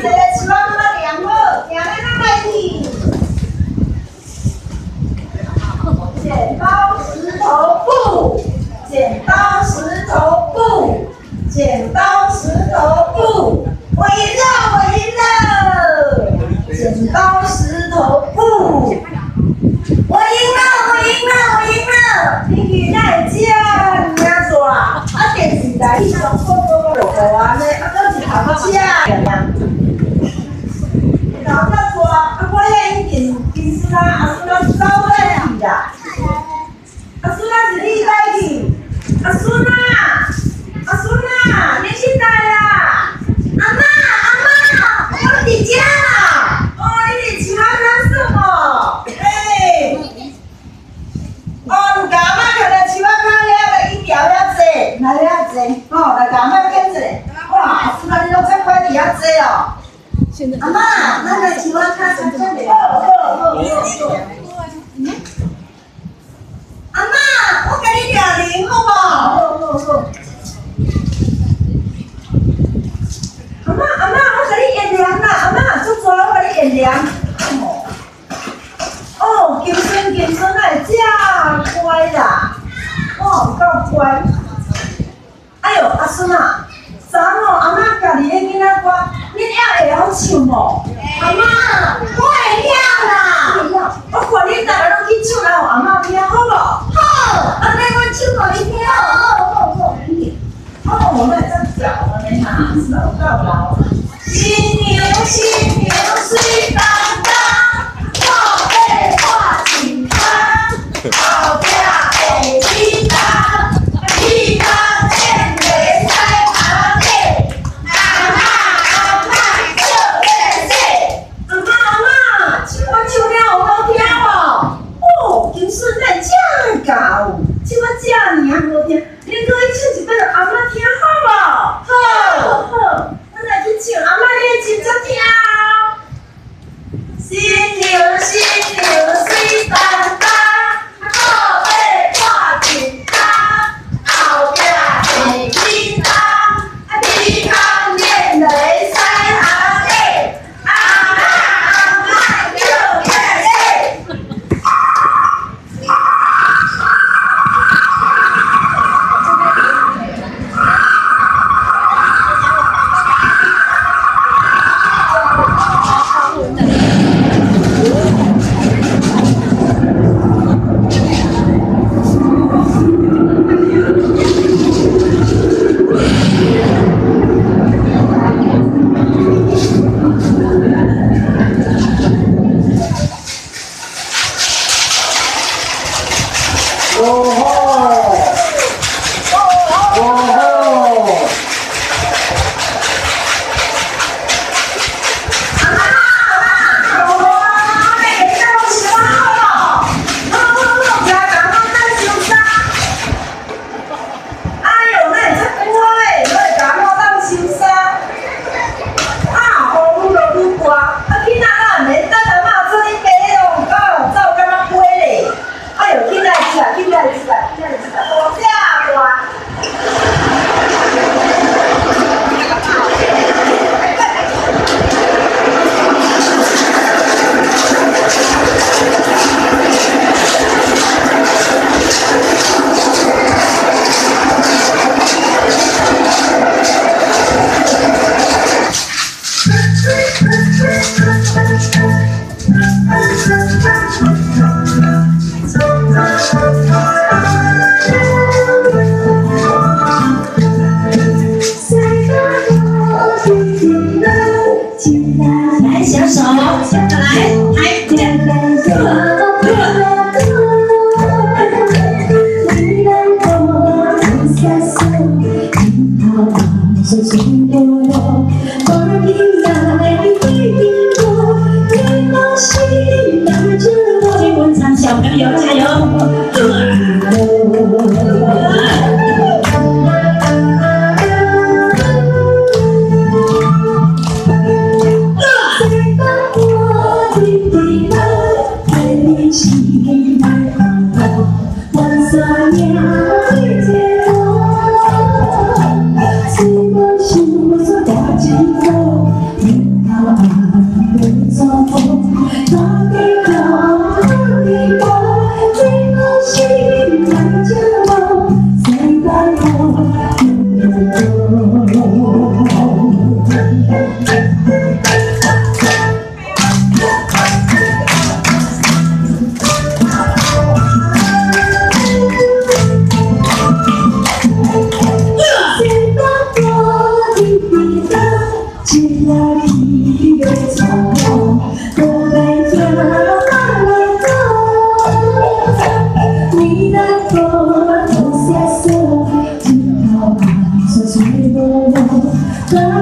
一个树仔拄仔量好，行咱哪来去？剪刀石头布，剪刀石头布，剪刀石头布，我赢了，我赢了！剪刀石头布，我赢了，我赢了，我赢了！你去哪会这名大？啊，电视台迄种广告落雨安尼，啊，搁是头车啊，我遐已经金丝啊，啊，孙仔走咧去啦。啊，孙仔是你带去，啊，孙仔，啊，孙仔，你去带啊？阿妈，阿妈，我伫遮啦。哦，你伫树仔干耍哦？哎，哦，你甲阿妈徛在树仔干遐，伊条遐济，来遐济，哦，来甲阿妈牵者。哇，孙你拢快快伫遐济哦。阿妈，咱来树仔干穿穿袂？好好好好。阿妈，我给你量零，好不好？好好好。阿妈，阿妈，我给你验量啦，阿妈，做做，我给你验量。哦，金孙金孙哎，真乖啦，哦，够乖。哎呦，阿孙啊，昨哦，阿妈家己的囡仔歌，你还会晓唱无？阿妈，我会晓啦。我看你逐个拢去唱来，互阿妈听，好无？好。安尼我唱互你听。好好好。哦，我们在讲了呢哈，手到老。新哦来，小手，来，来，两心 Yeah. Bye.